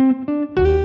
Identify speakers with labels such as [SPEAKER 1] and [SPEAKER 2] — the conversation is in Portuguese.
[SPEAKER 1] Música